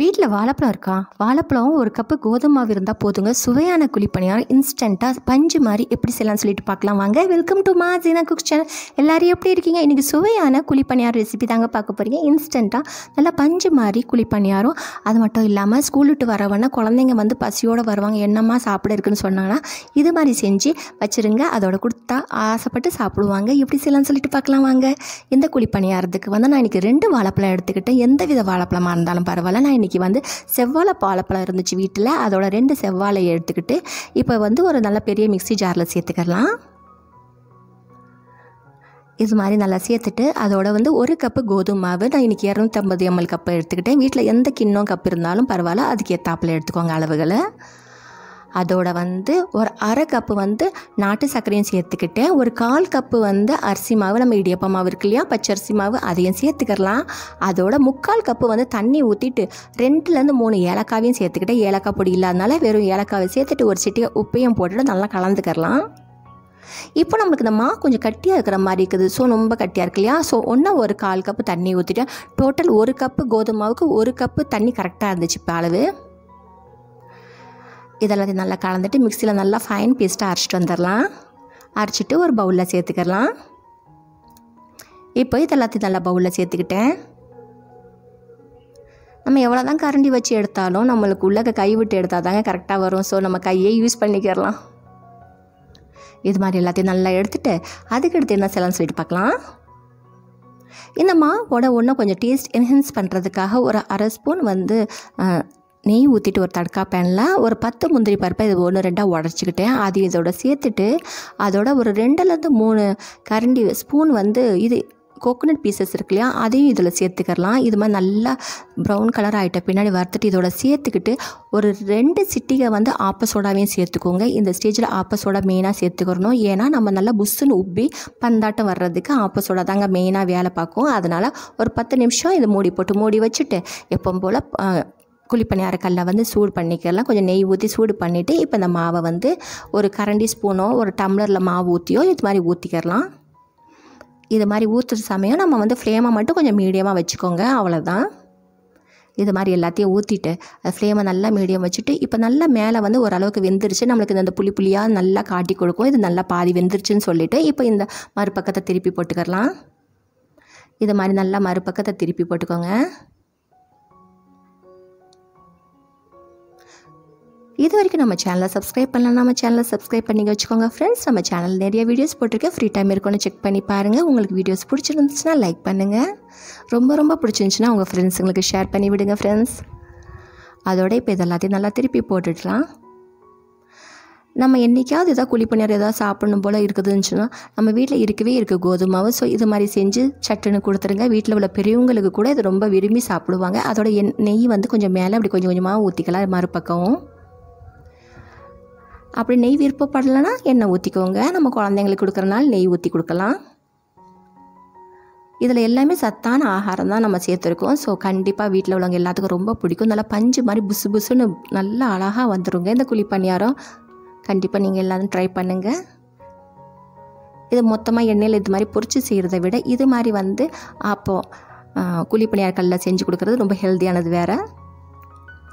வீட்டில் வாழைப்பழம் இருக்கா? வாழைப்பழம் ஒரு கப்பு கோதுமாவு இருந்தால் போதுங்க. சுவையான குழிப்பணியாரம் இன்ஸ்டண்ட்டாக பஞ்சு மாதிரி எப்படி செய்யலாம்னு சொல்லிட்டு பார்க்கலாம். வாங்க வெல்கம் டு மா ஜீனா குக் சேனல் எல்லோரும் எப்படி இருக்கீங்க? இன்றைக்கி சுவையான குழிப்பணியாரம் ரெசிபி தாங்க பார்க்க போகிறீங்க இன்ஸ்டண்ட்டாக நல்லா பஞ்சு மாதிரி குழிப்பணியாரம். அது மட்டும் இல்லாமல் ஸ்கூல் விட்டு வரவன குழந்தைங்க வந்து பசியோடு வருவாங்க. என்னம்மா சாப்பிட இருக்குன்னு சொன்னாங்கன்னா இது மாதிரி செஞ்சு வச்சுருங்க. அதோட கொடுத்தா ஆசைப்பட்டு சாப்பிடுவாங்க. எப்படி செய்யலாம்னு சொல்லிட்டு பார்க்கலாம் வாங்க. இந்த குழிப்பணியாரத்துக்கு வந்து நான் இன்றைக்கி ரெண்டு வாழைப்பழம் எடுத்துக்கிட்டேன். எந்த வித வாழைப்பழமாக இருந்தாலும் பரவாயில்ல. நான் இன்றைக்கி வந்து செவ்வாழை பாலப்பழம் இருந்துச்சு வீட்டில். அதோட ரெண்டு செவ்வாழையை எடுத்துக்கிட்டு இப்போ வந்து ஒரு நல்ல பெரிய மிக்ஸி ஜாரில் சேர்த்துக்கலாம். இது மாதிரி நல்லா சேர்த்துட்டு அதோட வந்து ஒரு கப்பு கோதுமை மாவு. நான் இன்றைக்கி இரநூத்தம்பது எம்எல் கப்பு எடுத்துக்கிட்டேன். வீட்டில் எந்த கிண்ணம் கப் இருந்தாலும் பரவாயில்ல. அதுக்கு ஏற்றாப்பில் எடுத்துக்கோங்க அளவுகளை. அதோட வந்து ஒரு அரை கப்பு வந்து நாட்டு சர்க்கரையும் சேர்த்துக்கிட்டேன். ஒரு கால் கப்பு வந்து அரிசி மாவு நம்ம இடியப்ப மாவு இருக்கு இல்லையா? பச்சரிசி மாவு அதையும் சேர்த்துக்கலாம் அதோட முக்கால் கப்பு வந்து தண்ணி ஊற்றிட்டு ரெண்டுலேருந்து மூணு ஏலக்காவையும் சேர்த்துக்கிட்டேன். ஏலக்காய் பொடி இல்லாதனால வெறும் ஏலக்காவை சேர்த்துட்டு ஒரு சிட்டியை உப்பையும் போட்டுட்டு நல்லா கலந்துக்கலாம் இப்போ நம்மளுக்கு இந்த மா கொஞ்சம் கட்டியாக இருக்கிற மாதிரி இருக்குது. ஸோ ரொம்ப கட்டியாக இருக்கு இல்லையா? ஸோ ஒன்றா ஒரு கால் கப்பு தண்ணி ஊற்றிட்டேன் டோட்டல் ஒரு கப்பு கோதுமாவுக்கு ஒரு கப்பு தண்ணி கரெக்டாக இருந்துச்சு இப்போ அளவு. இதெல்லாத்தையும் நல்லா கலந்துட்டு மிக்சியில் நல்லா ஃபைன் பேஸ்ட்டாக அரைச்சிட்டு வந்துடலாம். அரைச்சிட்டு ஒரு பவுலில் சேர்த்துக்கலாம். இப்போ இதெல்லாத்தையும் நல்லா பவுலில் சேர்த்துக்கிட்டேன். நம்ம எவ்வளோ தான் கரண்டி வச்சு எடுத்தாலும் நம்மளுக்கு உள்ளக கை விட்டு எடுத்தால் தாங்க கரெக்டாக வரும். ஸோ நம்ம கையே யூஸ் பண்ணிக்கிறலாம். இது மாதிரி எல்லாத்தையும் நல்லா எடுத்துகிட்டு அதுக்கடுத்து என்ன செய்யலாம்னு சொல்லிட்டு பார்க்கலாம். இந்த மாவோட ஒன்று கொஞ்சம் டேஸ்ட் என்ஹென்ஸ் பண்ணுறதுக்காக ஒரு அரை ஸ்பூன் வந்து நெய் ஊற்றிட்டு ஒரு தடுக்கா பேனில் ஒரு பத்து முந்திரி பருப்பை இது ஒன்று ரெண்டாக உடச்சிக்கிட்டேன். அது இதோட சேர்த்துட்டு அதோட ஒரு ரெண்டுலேருந்து மூணு கரண்டி ஸ்பூன் வந்து இது கோகோனட் பீசஸ் இருக்கு இல்லையா அதையும் இதில் சேர்த்துக்கலாம் இது மாதிரி நல்லா ப்ரௌன் கலர் ஆகிட்ட பின்னாடி வறுத்துட்டு இதோட சேர்த்துக்கிட்டு ஒரு ரெண்டு சிட்டிகை வந்து ஆப்ப சோடாவையும் சேர்த்துக்கோங்க. இந்த ஸ்டேஜில் ஆப்ப சோடா மெயினாக சேர்த்துக்கிறணும். ஏன்னா நம்ம நல்லா புஷ்ஷுன்னு உப்பி பந்தாட்டம் வர்றதுக்கு ஆப்ப சோடா தாங்க மெயினாக வேலை பார்க்கும். அதனால் ஒரு பத்து நிமிஷம் இதை மூடி போட்டு மூடி வச்சுட்டு எப்போ போல் குழிப்பணியார கல்லை வந்து சூடு பண்ணிக்கலாம் கொஞ்சம் நெய் ஊற்றி சூடு பண்ணிவிட்டு இப்போ இந்த மாவை வந்து ஒரு கரண்டி ஸ்பூனோ ஒரு டம்ளரில் மாவு ஊற்றியோ இது மாதிரி ஊற்றிக்கிறலாம் இது மாதிரி ஊற்றுற சமயம் நம்ம வந்து ஃப்ளேமை மட்டும் கொஞ்சம் மீடியமாக வச்சுக்கோங்க அவ்வளோதான் இது மாதிரி எல்லாத்தையும் ஊற்றிட்டு அது ஃப்ளேமை நல்லா மீடியம் வச்சுட்டு இப்போ நல்லா மேலே வந்து ஓரளவுக்கு வெந்துருச்சு. நம்மளுக்கு இந்த புளி புளியாக நல்லா காட்டி கொடுக்கும். இது நல்லா பாதி வெந்துருச்சுன்னு சொல்லிவிட்டு இப்போ இந்த மறுபக்கத்தை திருப்பி போட்டுக்கலாம் இது மாதிரி நல்லா மறுபக்கத்தை திருப்பி போட்டுக்கோங்க. இது வரைக்கும் நம்ம சேனலை சப்ஸ்கிரைப் பண்ணலாம் நம்ம சேனலை சப்ஸ்கிரைப் பண்ணி வச்சுக்கோங்க. ஃப்ரெண்ட்ஸ் நம்ம சேனல் நிறைய வீடியோஸ் போட்டிருக்கேன். ஃப்ரீ டைம் இருக்குன்னு செக் பண்ணி பாருங்கள் உங்களுக்கு வீடியோஸ் பிடிச்சிருந்துச்சுன்னா லைக் பண்ணுங்கள் ரொம்ப ரொம்ப பிடிச்சிருந்துச்சுன்னா உங்கள் ஃப்ரெண்ட்ஸுங்களுக்கு ஷேர் பண்ணி விடுங்க ஃப்ரெண்ட்ஸ் அதோட இப்போ இதெல்லாத்தையும் நல்லா திருப்பி போட்டுடலாம். நம்ம என்றைக்காவது எதாவது குழிப்பணியார் எதாவது சாப்பிடணும் போல் இருக்குதுன்னுச்சுன்னா நம்ம வீட்டில் இருக்கவே இருக்குது கோதுமாவும் ஸோ இது மாதிரி செஞ்சு சட்டுன்னு கொடுத்துருங்க. வீட்டில் உள்ள பெரியவங்களுக்கு கூட இது ரொம்ப விரும்பி சாப்பிடுவாங்க. அதோட எண் நெய் வந்து கொஞ்சம் மேலே அப்படி கொஞ்சம் கொஞ்சமாக ஊற்றிக்கலாம் மறுபக்கம். அப்படி நெய் விருப்பப்படலைன்னா எண்ணெய் ஊற்றிக்கோங்க நம்ம குழந்தைங்களுக்கு கொடுக்குறனால நெய் ஊற்றி கொடுக்கலாம். இதில் எல்லாமே சத்தான ஆகாரம் தான் நம்ம சேர்த்துருக்கோம். ஸோ கண்டிப்பாக வீட்டில் உள்ளவங்க எல்லாத்துக்கும் ரொம்ப பிடிக்கும். நல்லா பஞ்சு மாதிரி புசு புசுன்னு நல்லா அழகாக வந்துடுங்க இந்த குழி பணியாரம் கண்டிப்பாக நீங்கள் எல்லோரும் ட்ரை பண்ணுங்கள் இது மொத்தமாக எண்ணெயில் இது மாதிரி பொறிச்சு செய்கிறத விட இது மாதிரி வந்து அப்போது குழி பணியார் செஞ்சு கொடுக்குறது ரொம்ப ஹெல்த்தியானது வேறு.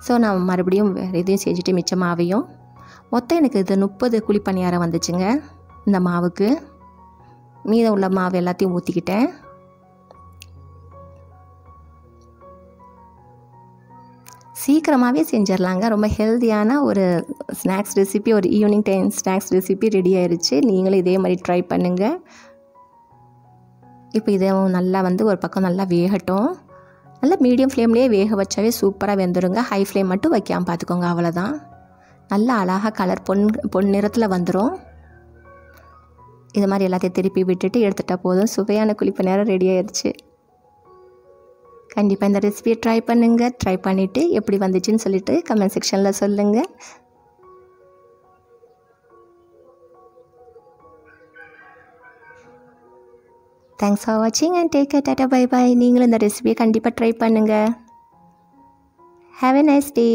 ஸோ நான் மறுபடியும் வேறு எதையும் செஞ்சுட்டு மிச்சமாவையும் மொத்தம் எனக்கு இது முப்பது குழி பணியாரம் வந்துச்சுங்க இந்த மாவுக்கு. மீதம் உள்ள மாவு எல்லாத்தையும் ஊற்றிக்கிட்டேன் சீக்கிரமாகவே செஞ்சிடலாங்க. ரொம்ப ஹெல்த்தியான ஒரு ஸ்நாக்ஸ் ரெசிபி ஒரு evening time snacks recipe ready ஆயிடுச்சு நீங்களும் இதே மாதிரி ட்ரை பண்ணுங்கள் இப்போ இதை நல்லா வந்து ஒரு பக்கம் நல்லா வேகட்டும். நல்லா மீடியம் ஃப்ளேம்லேயே வேக வச்சாவே சூப்பராக வெந்துடுங்க ஹை ஃப்ளேம் மட்டும் வைக்காமல் பார்த்துக்கோங்க அவ்வளோதான் நல்லா அழகாக கலர் பொன் பொன் நிறத்தில் வந்துடும் இது மாதிரி எல்லாத்தையும் திருப்பி விட்டுட்டு எடுத்துட்டால் போதும். சுவையான குளிப்பு நேரம் ரெடி ஆயிடுச்சு கண்டிப்பாக இந்த ரெசிபியை ட்ரை பண்ணுங்கள் ட்ரை பண்ணிவிட்டு எப்படி வந்துச்சுன்னு சொல்லிவிட்டு கமெண்ட் செக்ஷனில் சொல்லுங்கள் தேங்க்ஸ் ஃபார் வாட்சிங் and take care tata bye bye நீங்களும் இந்த ரெசிபியை கண்டிப்பாக ட்ரை பண்ணுங்கள் ஹாவ் எ நைஸ் டே